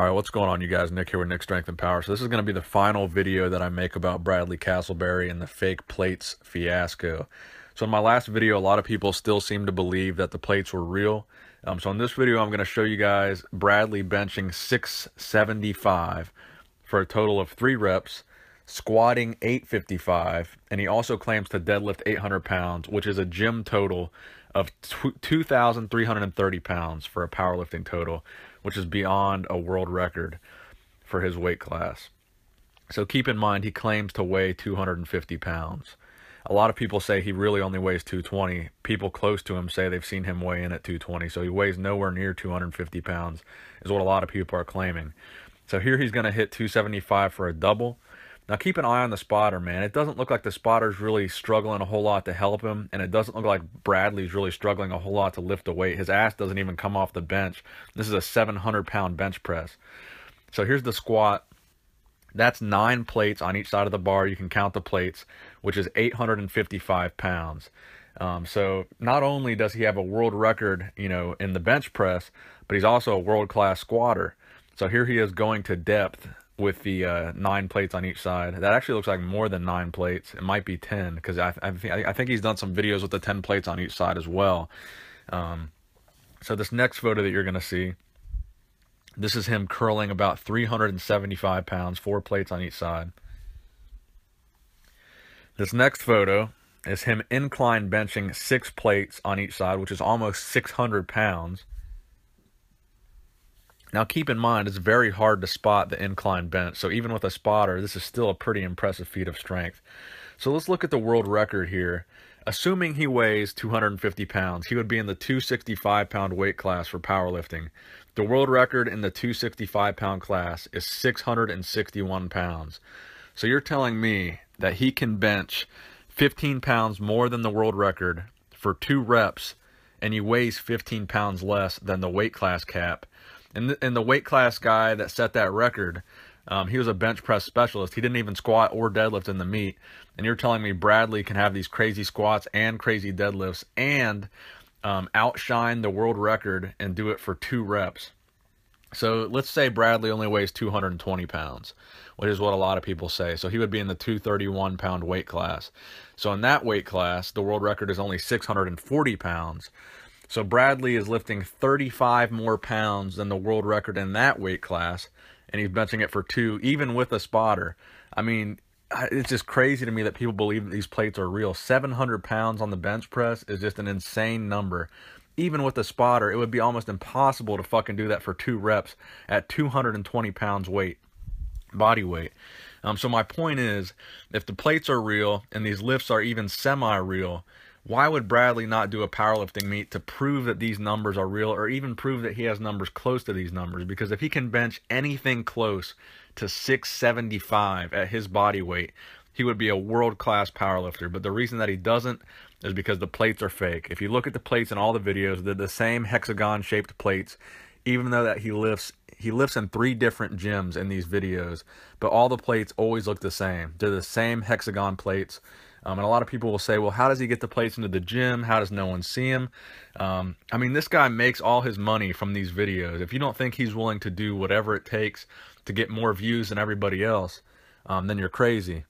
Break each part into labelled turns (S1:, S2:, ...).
S1: All right, what's going on, you guys? Nick here with Nick Strength and Power. So this is going to be the final video that I make about Bradley Castleberry and the fake plates fiasco. So in my last video, a lot of people still seem to believe that the plates were real. Um, so in this video, I'm going to show you guys Bradley benching 675 for a total of three reps, squatting 855, and he also claims to deadlift 800 pounds, which is a gym total of 2,330 pounds for a powerlifting total, which is beyond a world record for his weight class. So keep in mind, he claims to weigh 250 pounds. A lot of people say he really only weighs 220. People close to him say they've seen him weigh in at 220. So he weighs nowhere near 250 pounds, is what a lot of people are claiming. So here he's going to hit 275 for a double. Now keep an eye on the spotter, man. It doesn't look like the spotter's really struggling a whole lot to help him, and it doesn't look like Bradley's really struggling a whole lot to lift a weight. His ass doesn't even come off the bench. This is a 700 pound bench press. So here's the squat. That's nine plates on each side of the bar. You can count the plates, which is 855 pounds. Um, so not only does he have a world record, you know, in the bench press, but he's also a world class squatter. So here he is going to depth with the uh, nine plates on each side. That actually looks like more than nine plates. It might be ten because I, I, I, think he's done some videos with the ten plates on each side as well. Um, so this next photo that you're gonna see, this is him curling about 375 pounds, four plates on each side. This next photo is him incline benching six plates on each side, which is almost 600 pounds. Now, keep in mind, it's very hard to spot the incline bench. So, even with a spotter, this is still a pretty impressive feat of strength. So, let's look at the world record here. Assuming he weighs 250 pounds, he would be in the 265 pound weight class for powerlifting. The world record in the 265 pound class is 661 pounds. So, you're telling me that he can bench 15 pounds more than the world record for two reps, and he weighs 15 pounds less than the weight class cap and the, and the weight class guy that set that record, um, he was a bench press specialist. He didn't even squat or deadlift in the meet. And you're telling me Bradley can have these crazy squats and crazy deadlifts and um, outshine the world record and do it for two reps. So let's say Bradley only weighs 220 pounds, which is what a lot of people say. So he would be in the 231 pound weight class. So in that weight class, the world record is only 640 pounds. So Bradley is lifting 35 more pounds than the world record in that weight class, and he's benching it for two, even with a spotter. I mean, it's just crazy to me that people believe that these plates are real. 700 pounds on the bench press is just an insane number. Even with a spotter, it would be almost impossible to fucking do that for two reps at 220 pounds weight, body weight. Um, so my point is, if the plates are real and these lifts are even semi-real, why would Bradley not do a powerlifting meet to prove that these numbers are real or even prove that he has numbers close to these numbers? Because if he can bench anything close to 675 at his body weight, he would be a world class powerlifter. But the reason that he doesn't is because the plates are fake. If you look at the plates in all the videos, they're the same hexagon shaped plates, even though that he lifts he lifts in three different gyms in these videos, but all the plates always look the same. They're the same hexagon plates. Um, and a lot of people will say, well, how does he get the plates into the gym? How does no one see him? Um, I mean, this guy makes all his money from these videos. If you don't think he's willing to do whatever it takes to get more views than everybody else, um, then you're crazy.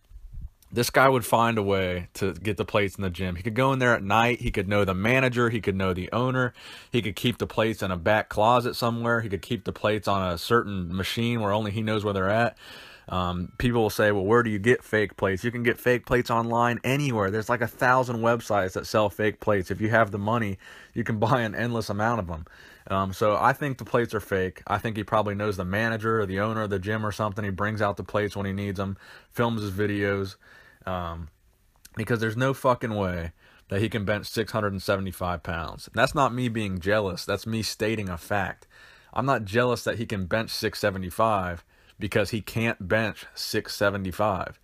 S1: This guy would find a way to get the plates in the gym. He could go in there at night. He could know the manager. He could know the owner. He could keep the plates in a back closet somewhere. He could keep the plates on a certain machine where only he knows where they're at. Um, people will say, well, where do you get fake plates? You can get fake plates online anywhere. There's like a thousand websites that sell fake plates. If you have the money, you can buy an endless amount of them. Um, so I think the plates are fake. I think he probably knows the manager or the owner of the gym or something. He brings out the plates when he needs them, films his videos, um, because there's no fucking way that he can bench 675 pounds. And that's not me being jealous. That's me stating a fact. I'm not jealous that he can bench 675 because he can't bench 675.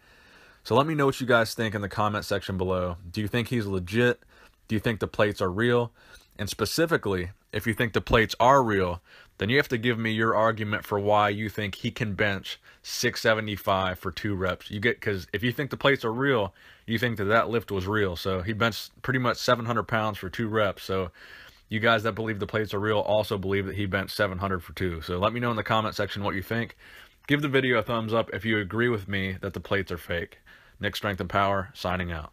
S1: So let me know what you guys think in the comment section below. Do you think he's legit? Do you think the plates are real? And specifically, if you think the plates are real, then you have to give me your argument for why you think he can bench 675 for two reps. You get because if you think the plates are real, you think that that lift was real. So he benched pretty much 700 pounds for two reps. So You guys that believe the plates are real also believe that he bent 700 for two. So let me know in the comment section what you think. Give the video a thumbs up if you agree with me that the plates are fake. Nick Strength and Power, signing out.